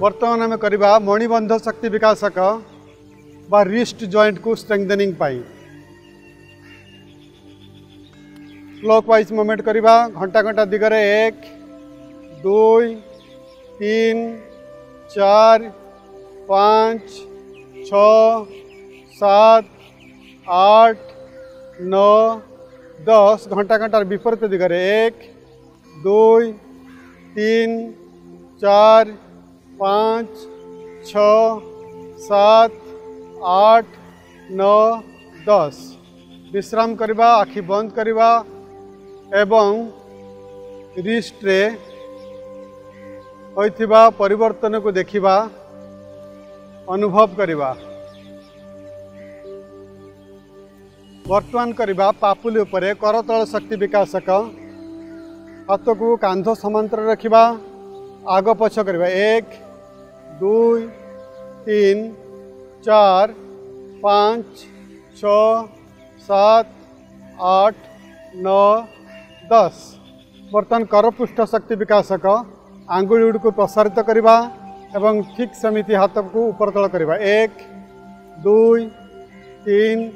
बर्तमान आम करवा मणिबंध शक्ति विकाशक रिस्ट जॉइंट को स्ट्रेंथनिंग क्लॉक वाइज मुमेंट करवा घंटा घंटा दिगरे एक दुई तीन चार पच छत आठ नौ दस घंटा घंटार विपरीत दिगरे एक दुई तीन चार पाँच छ सात आठ नौ दस विश्राम करने आखि बंद करवा एवं रिस्ट्रे परिवर्तन को देखा अनुभव करवा बर्तमान करने पापुली करतल शक्ति विकाशक हाथ को कांध समांतर रखा आग पछ करवा एक दु तीन चार पाँच छ सात आठ नौ दस बर्तमान पृष्ठ शक्ति विकासक आंगुड़ को प्रसारित करवा एवं ठीक समिति हाथ को उपरतल करवा एक दुई तीन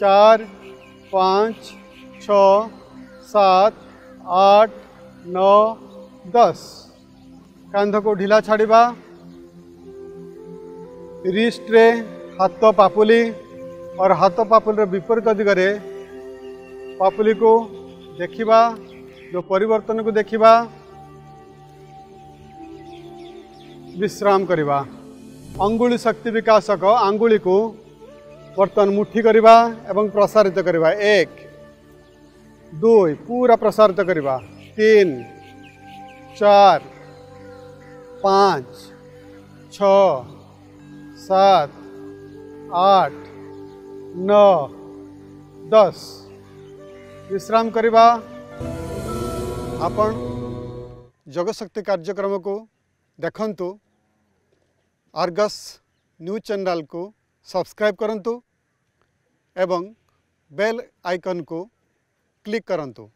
चार पाँच छ सात आठ नौ दस कांध को ढिला छाड़ ରିଷ୍ଟରେ हाथ पापुली और हाथ पापुलर विपरीत दिगरे पापुली को देखा जो परिवर्तन को देखा विश्राम करवा अंगुली शक्ति विकासक आंगुली को बर्तन मुठी करवा एवं प्रसारित करवा एक दुई पूरा प्रसारित करवा तीन चार पाँच छ सात आठ नौ दस विश्राम करवा आप जगशक्ति कार्यक्रम को देखु आर्गस न्यूज चैनल को सब्सक्राइब करूँ एवं बेल आइकन को क्लिक करूँ